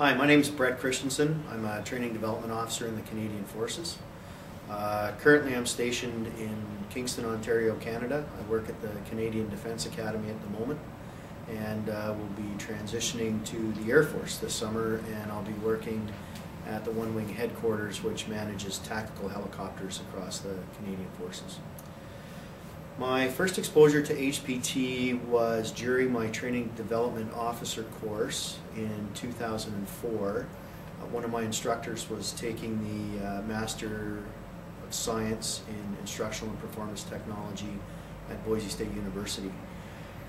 Hi, my name is Brett Christensen. I'm a training development officer in the Canadian Forces. Uh, currently, I'm stationed in Kingston, Ontario, Canada. I work at the Canadian Defence Academy at the moment, and uh, will be transitioning to the Air Force this summer, and I'll be working at the One Wing headquarters, which manages tactical helicopters across the Canadian Forces. My first exposure to HPT was during my training development officer course in 2004. Uh, one of my instructors was taking the uh, Master of Science in Instructional and Performance Technology at Boise State University.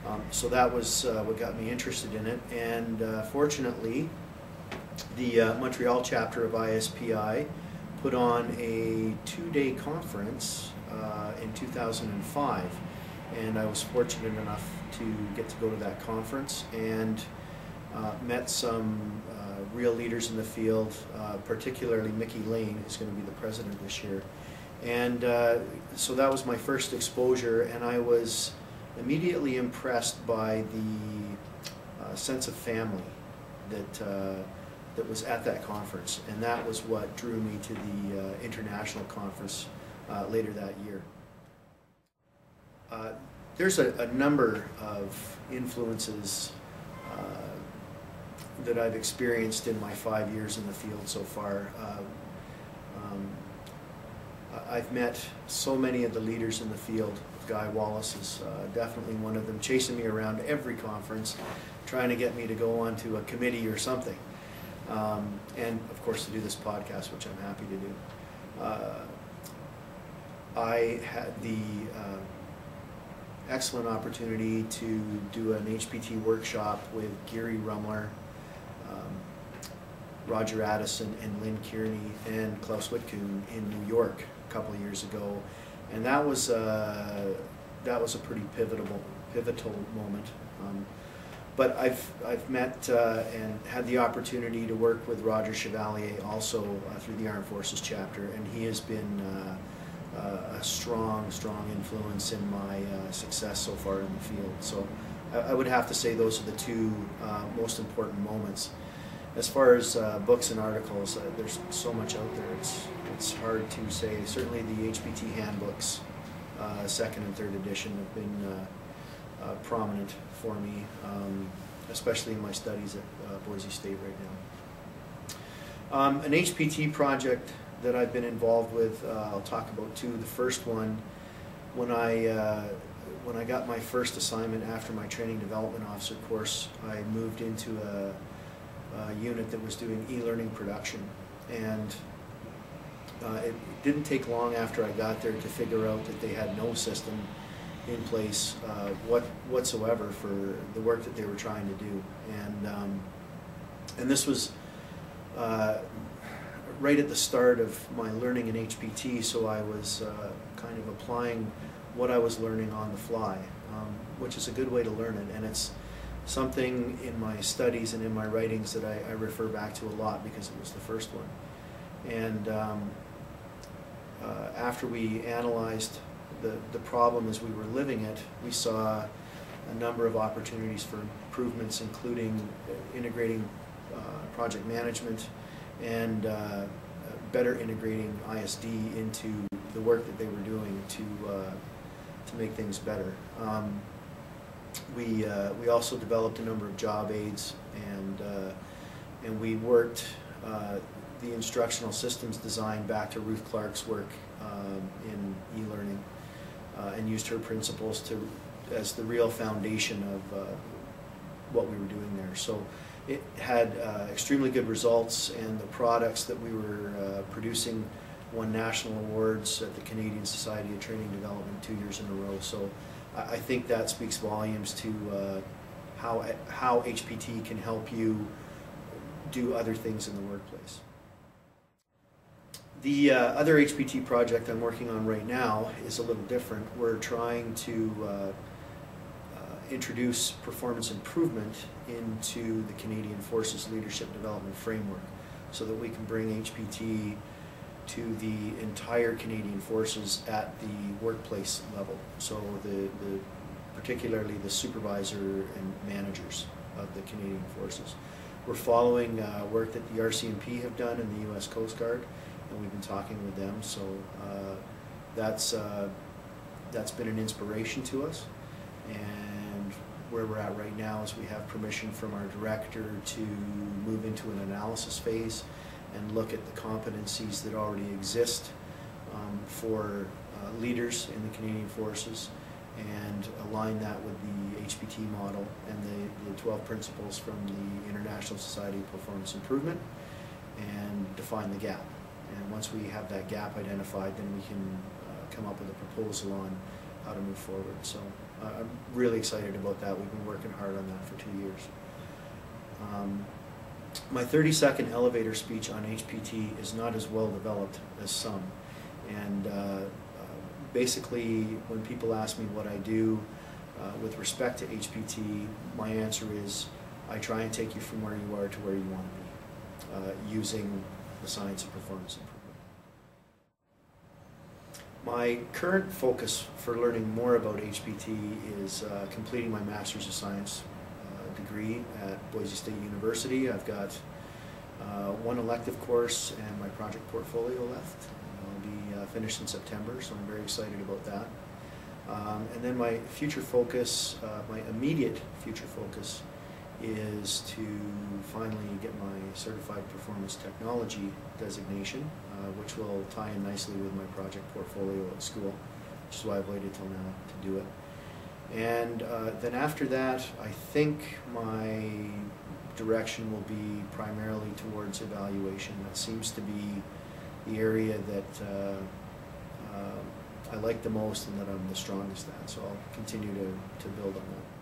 Um, so that was uh, what got me interested in it, and uh, fortunately, the uh, Montreal chapter of ISPI put on a two-day conference uh, in 2005, and I was fortunate enough to get to go to that conference and uh, met some uh, real leaders in the field, uh, particularly Mickey Lane, who's going to be the president this year. And uh, so that was my first exposure, and I was immediately impressed by the uh, sense of family that that was at that conference, and that was what drew me to the uh, international conference uh, later that year. Uh, there's a, a, number of influences uh, that I've experienced in my five years in the field so far. Uh, um, I've met so many of the leaders in the field. Guy Wallace is uh, definitely one of them, chasing me around every conference, trying to get me to go onto a committee or something. Um, and of course to do this podcast, which I'm happy to do. Uh, I had the uh, excellent opportunity to do an HPT workshop with Gary Rummler, um, Roger Addison, and Lynn Kearney, and Klaus Wittkuhn in New York a couple years ago, and that was uh, that was a pretty pivotal pivotal moment. Um, but I've I've met uh, and had the opportunity to work with Roger Chevalier also uh, through the Armed Forces chapter, and he has been uh, uh, a strong, strong influence in my uh, success so far in the field. So I, I, would have to say those are the two uh, most important moments. As far as books and articles, there's so much out there. It's it's hard to say. Certainly the HPT handbooks, second and third edition, have been uh, prominent for me, um, especially in my studies at uh, Boise State right now. Um, an HPT project that I've been involved with, uh, I'll talk about two. The first one, when I uh, when I got my first assignment after my training development officer course, I moved into a, a unit that was doing e-learning production, and uh, it didn't take long after I got there to figure out that they had no system in place uh, what whatsoever for the work that they were trying to do, and um, and this was uh, right at the start of my learning in HPT, so I was uh, kind of applying what I was learning on the fly, um, which is a good way to learn it, and it's something in my studies and in my writings that I, I refer back to a lot because it was the first one, and. Um, uh, after we analyzed the, the problem as we were living it, we saw a number of opportunities for improvements, including uh, integrating uh, project management and uh, better integrating ISD into the work that they were doing to uh, to make things better. Um, we uh, we also developed a number of job aids and uh, and we worked the instructional systems design back to Ruth Clark's work um, in e-learning uh, and used her principles to as the real foundation of uh, what we were doing there. So it had uh, extremely good results, and the products that we were uh, producing won national awards at the Canadian Society of Training Development two years in a row. So I, think that speaks volumes to uh, how how HPT can help you do other things in the workplace. The uh, other HPT project I'm working on right now is a little different. We're trying to uh, uh, introduce performance improvement into the Canadian Forces Leadership Development Framework so that we can bring HPT to the entire Canadian Forces at the workplace level. So the, the particularly the supervisor and managers of the Canadian Forces. we're following uh, work that the RCMP have done in the U.S. Coast Guard, and we've been talking with them. So uh, that's uh, that's been an inspiration to us. And where we're at right now is we have permission from our director to move into an analysis phase and look at the competencies that already exist um, for uh, leaders in the Canadian Forces and align that with the HPT model and the, the 12 principles from the International Society of Performance Improvement and define the gap. And once we have that gap identified, then we can uh, come up with a proposal on how to move forward. So uh, I'm really excited about that. We've been working hard on that for two years. Um, my 30 second elevator speech on HPT is not as well developed as some. And uh, uh, basically, when people ask me what I do uh, with respect to HPT, my answer is I try and take you from where you are to where you want to be uh, using the science of performance improvement. My current focus for learning more about HPT is uh, completing my Master's of Science uh, degree at Boise State University. I've got uh, one elective course and my project portfolio left. I'll be uh, finished in September, so I'm very excited about that. Um, and then my future focus, uh, my immediate future focus, is to finally get my Certified Performance Technology designation, uh, which will tie in nicely with my project portfolio at school, which is why I've waited till now to do it. And uh, then after that, I think my direction will be primarily towards evaluation. That seems to be the area that uh, uh, I like the most and that I'm the strongest at. So I'll continue to, to build on that.